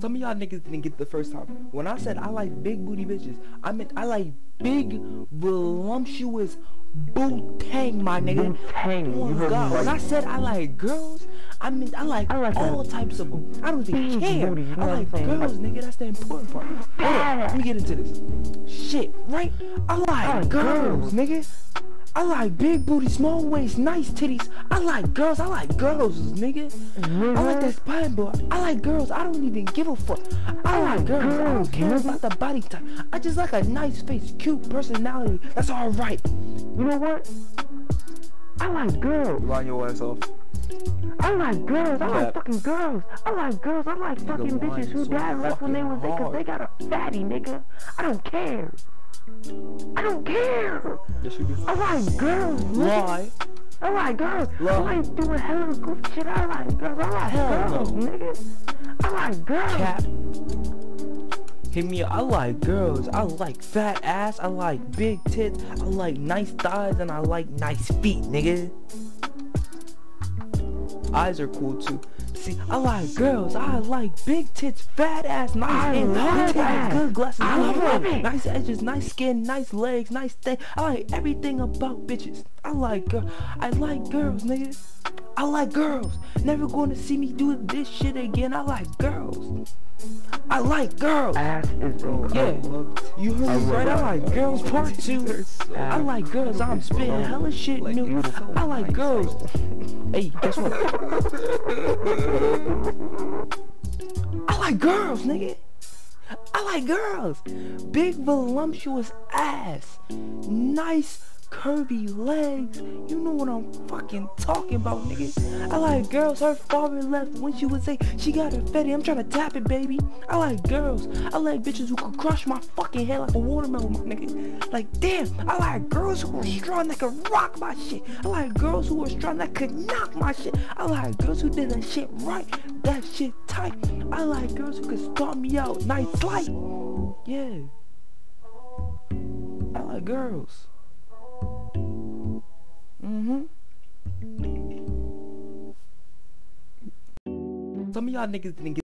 Some of y'all niggas didn't get the first time. When I said I like big booty bitches, I meant I like big, voluptuous bootang, my nigga. Bootang, Oh you me God. When. I said I like girls, I mean I like, I like all that types of them. I don't even care. booty, I like girls, nigga. That's the important part. Hold on, let me get into this. Shit, right? I like, I like girls, girls. nigga. I like big booty, small waist, nice titties. I like girls. I like girls, nigga. I like that spine, boy. I like girls. I don't even give a fuck. I like girls. I don't girls, care about the body type. I just like a nice face, cute personality. That's all right. You know what? I like girls. Line your ass off. I like girls. I like fucking girls. I like girls. I like fucking bitches who so died left when they was there because they got a fatty, nigga. I don't care. I don't care. Yes, you do. I like girls. nigga. Lie. I like girls. Lie. I like doing hella goofy shit. I like girls. I like Hell girls, no. nigga. I like girls. Cap. Hit me up. I like girls. I like fat ass. I like big tits. I like nice thighs and I like nice feet, nigga. Eyes are cool too. See, I like girls. I like big tits, fat ass, nice I and love that. good glasses, I love it. nice edges, nice skin, nice legs, nice thing. I like everything about bitches. I like girl. I like girls, nigga. I like girls. Never gonna see me do this shit again. I like girls. I like girls. Ass is Yeah, you heard me right. I like girls part two. I like girls. I'm spitting hella shit new. I like girls. Hey, guess what? I like girls, nigga. I like girls. Big voluptuous ass. Nice curvy legs. You know what I'm fucking talking about, nigga. I like girls. Her father left when she would say she got her fetty. I'm trying to tap it, baby. I like girls. I like bitches who can crush my fucking head like a watermelon, my nigga. Like, damn. I like girls who are strong that can rock my shit. I like girls who are strong that could knock my shit. I like girls who did that shit right. That shit tight. I like girls who can start me out nice light. Yeah. I like girls. Mm-hmm. Some of y'all niggas didn't get